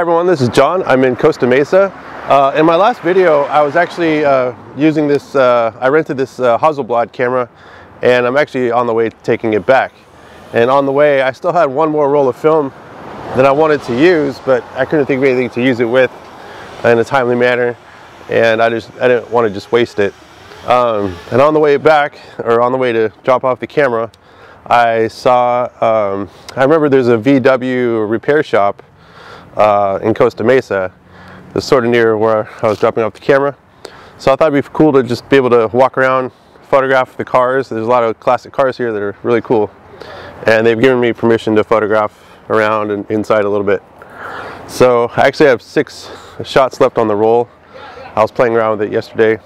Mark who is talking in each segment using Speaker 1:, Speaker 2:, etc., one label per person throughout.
Speaker 1: everyone, this is John. I'm in Costa Mesa. Uh, in my last video, I was actually uh, using this, uh, I rented this uh, Hasselblad camera and I'm actually on the way taking it back. And on the way, I still had one more roll of film that I wanted to use, but I couldn't think of anything to use it with in a timely manner. And I just, I didn't want to just waste it. Um, and on the way back, or on the way to drop off the camera, I saw, um, I remember there's a VW repair shop uh, in Costa Mesa. It's sort of near where I was dropping off the camera. So I thought it'd be cool to just be able to walk around, photograph the cars. There's a lot of classic cars here that are really cool. And they've given me permission to photograph around and inside a little bit. So I actually have six shots left on the roll. I was playing around with it yesterday.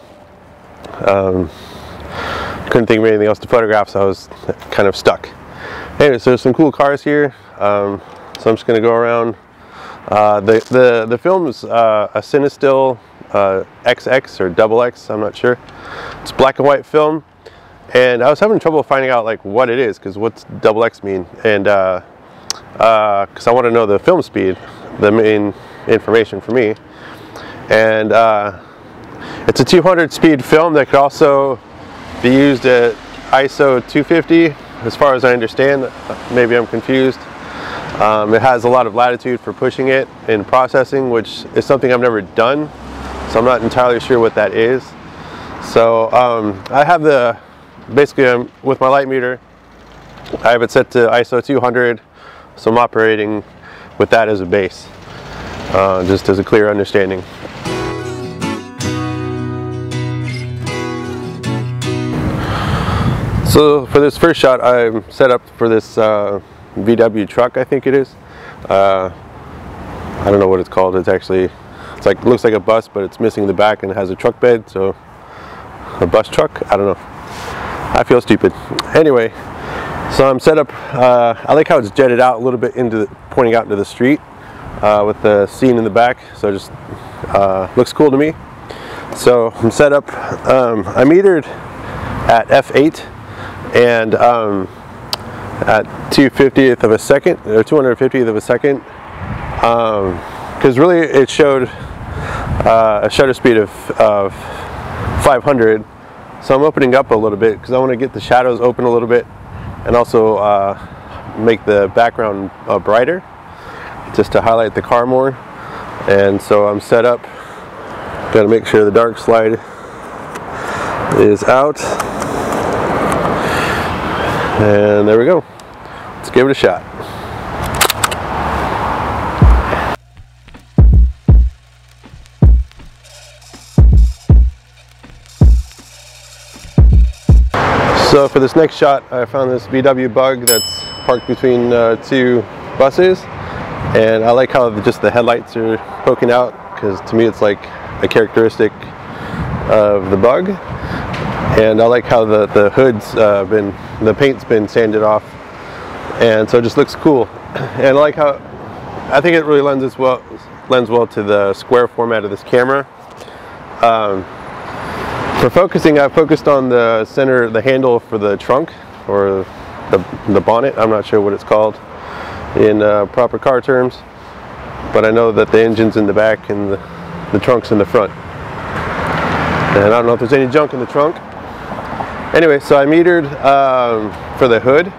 Speaker 1: Um, couldn't think of anything else to photograph, so I was kind of stuck. Anyway, so there's some cool cars here. Um, so I'm just gonna go around uh, the, the, the film's uh, a Cinestill uh, XX or double X, I'm not sure. It's black and white film. And I was having trouble finding out like what it is, because what's double X mean? And because uh, uh, I want to know the film speed, the main information for me. And uh, it's a 200 speed film that could also be used at ISO 250, as far as I understand. Maybe I'm confused. Um, it has a lot of latitude for pushing it in processing, which is something I've never done. So I'm not entirely sure what that is. So um, I have the, basically um, with my light meter, I have it set to ISO 200. So I'm operating with that as a base, uh, just as a clear understanding. So for this first shot, I'm set up for this uh, VW truck, I think it is. Uh, I don't know what it's called. It's actually, it's like looks like a bus, but it's missing the back and has a truck bed. So a bus truck. I don't know. I feel stupid. Anyway, so I'm set up. Uh, I like how it's jetted out a little bit into, the, pointing out into the street uh, with the scene in the back. So it just uh, looks cool to me. So I'm set up. Um, I metered at f8 and um, at 250th of a second or 250th of a second because um, really it showed uh, a shutter speed of, of 500 so I'm opening up a little bit because I want to get the shadows open a little bit and also uh, make the background uh, brighter just to highlight the car more. And so I'm set up got to make sure the dark slide is out. And there we go. Let's give it a shot. So for this next shot, I found this VW Bug that's parked between uh, two buses. And I like how just the headlights are poking out because to me it's like a characteristic of the Bug and I like how the the hood's uh, been the paint's been sanded off and so it just looks cool. And I like how I think it really lends as well lends well to the square format of this camera. Um, for focusing I've focused on the center the handle for the trunk or the, the bonnet I'm not sure what it's called in uh, proper car terms. But I know that the engine's in the back and the, the trunk's in the front. And I don't know if there's any junk in the trunk. Anyway, so I metered um, for the hood.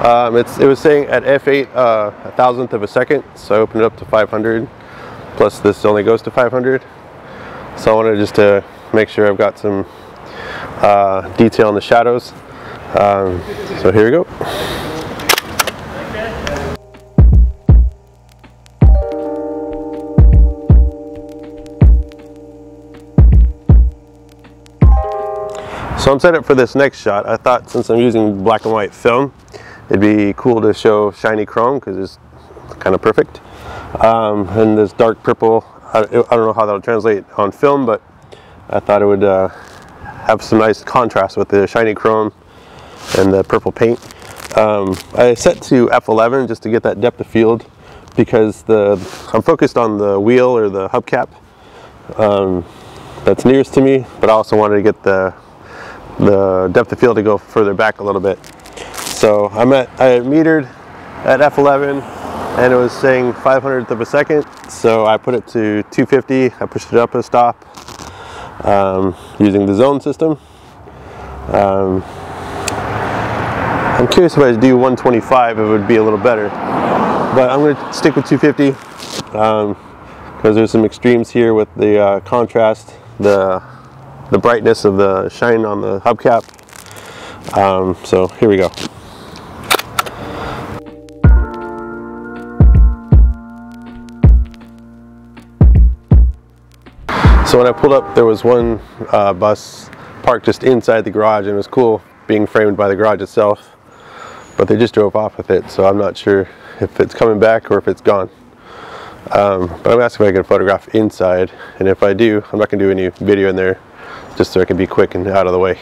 Speaker 1: Um, it was saying at f8 uh, a thousandth of a second, so I opened it up to 500. Plus this only goes to 500. So I wanted just to make sure I've got some uh, detail in the shadows. Um, so here we go. So I'm set up for this next shot. I thought since I'm using black and white film, it'd be cool to show shiny chrome because it's kind of perfect. Um, and this dark purple, I, I, don't know how that'll translate on film, but I thought it would uh, have some nice contrast with the shiny chrome and the purple paint. Um, I set to F11 just to get that depth of field because the I'm focused on the wheel or the hubcap um, that's nearest to me, but I also wanted to get the the depth of field to go further back a little bit. So I'm at, I metered at F11 and it was saying 500th of a second. So I put it to 250. I pushed it up a stop um, using the zone system. Um, I'm curious if I do 125, it would be a little better. But I'm going to stick with 250 because um, there's some extremes here with the uh, contrast, the the brightness of the shine on the hubcap. Um, so here we go. So when I pulled up, there was one uh, bus parked just inside the garage and it was cool being framed by the garage itself. But they just drove off with it, so I'm not sure if it's coming back or if it's gone. Um, but I'm asking if I can photograph inside, and if I do, I'm not going to do any video in there, just so I can be quick and out of the way.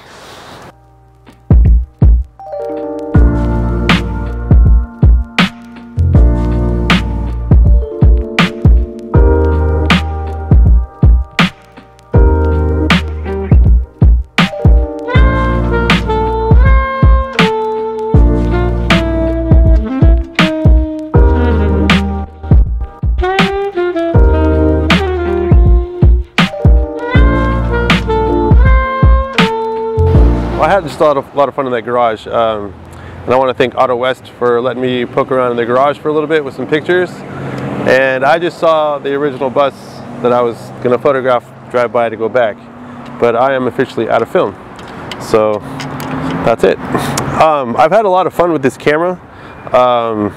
Speaker 1: Had just a lot of, lot of fun in that garage. Um, and I want to thank Auto West for letting me poke around in the garage for a little bit with some pictures. And I just saw the original bus that I was going to photograph drive by to go back. But I am officially out of film. So that's it. Um, I've had a lot of fun with this camera. Um,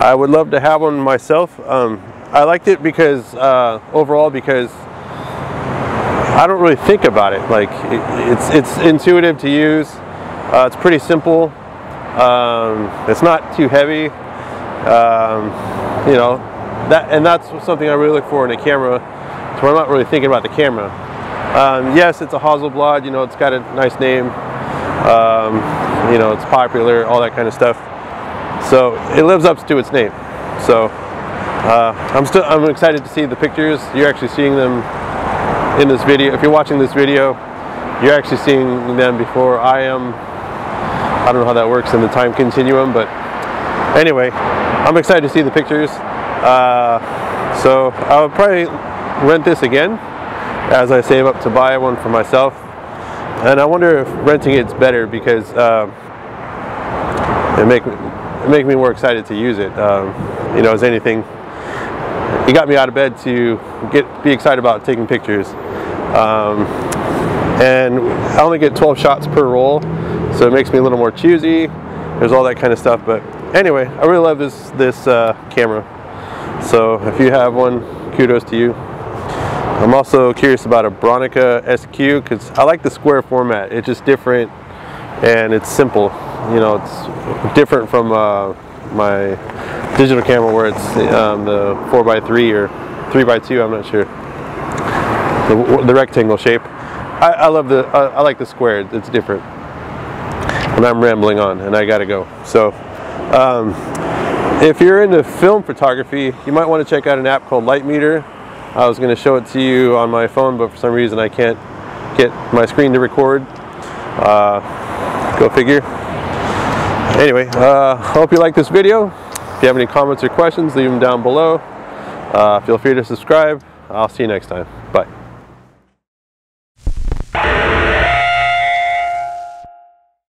Speaker 1: I would love to have one myself. Um, I liked it because, uh, overall, because I don't really think about it. Like it, it's it's intuitive to use. Uh, it's pretty simple. Um, it's not too heavy. Um, you know that, and that's something I really look for in a camera. So I'm not really thinking about the camera. Um, yes, it's a Hasselblad. You know, it's got a nice name. Um, you know, it's popular, all that kind of stuff. So it lives up to its name. So uh, I'm still I'm excited to see the pictures. You're actually seeing them in this video. If you're watching this video, you're actually seeing them before I am. I don't know how that works in the time continuum, but anyway, I'm excited to see the pictures. Uh, so I'll probably rent this again as I save up to buy one for myself. And I wonder if renting it's better because uh, it make it make me more excited to use it. Um, you know, as anything he got me out of bed to get be excited about taking pictures. Um, and I only get 12 shots per roll, so it makes me a little more choosy. There's all that kind of stuff, but anyway, I really love this this uh, camera. So if you have one, kudos to you. I'm also curious about a Bronica SQ because I like the square format. It's just different and it's simple. You know, it's different from uh, my digital camera where it's um, the 4x3 or 3x2, I'm not sure. The, the rectangle shape. I, I love the, I, I, like the square, it's different. And I'm rambling on and I gotta go. So, um, if you're into film photography, you might want to check out an app called Lightmeter. I was going to show it to you on my phone, but for some reason I can't get my screen to record. Uh, go figure. Anyway, uh, hope you like this video. If you have any comments or questions, leave them down below. Uh, feel free to subscribe. I'll see you next time. Bye.